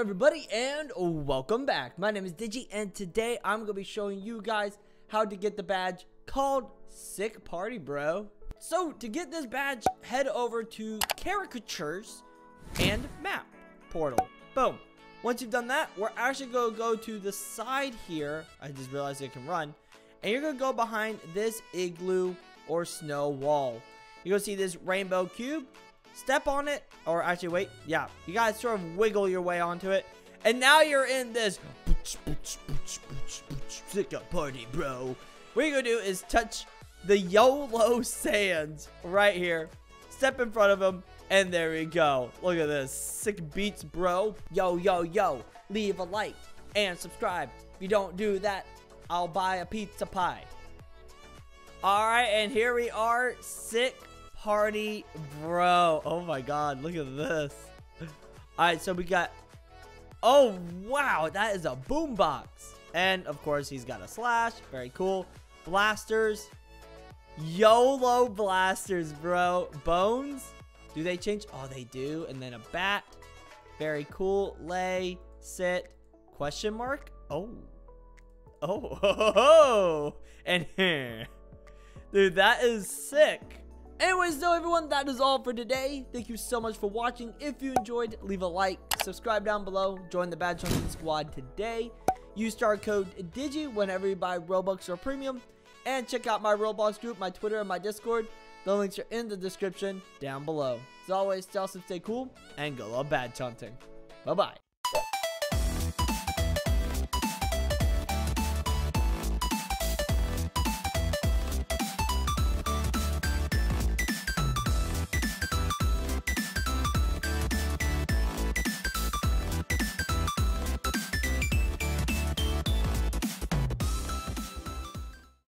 everybody and welcome back. My name is Digi and today I'm going to be showing you guys how to get the badge called Sick Party Bro. So to get this badge, head over to Caricatures and Map Portal. Boom. Once you've done that, we're actually going to go to the side here. I just realized it can run. And you're going to go behind this igloo or snow wall. You're going to see this rainbow cube step on it, or actually wait, yeah, you guys sort of wiggle your way onto it, and now you're in this sick party, bro. What you're gonna do is touch the YOLO Sans right here, step in front of them, and there we go. Look at this, sick beats, bro. Yo, yo, yo, leave a like and subscribe. If you don't do that, I'll buy a pizza pie. Alright, and here we are, sick party, bro. Oh my god, look at this. Alright, so we got... Oh, wow, that is a boombox. And, of course, he's got a slash. Very cool. Blasters. YOLO blasters, bro. Bones. Do they change? Oh, they do. And then a bat. Very cool. Lay. Sit. Question mark? Oh. Oh. oh. And here. Dude, that is sick. Anyways, though, everyone, that is all for today. Thank you so much for watching. If you enjoyed, leave a like, subscribe down below, join the Badge Hunting Squad today. Use star code DIGI whenever you buy Robux or Premium. And check out my Roblox group, my Twitter, and my Discord. The links are in the description down below. As always, stay awesome, stay cool, and go love badge hunting. Bye-bye.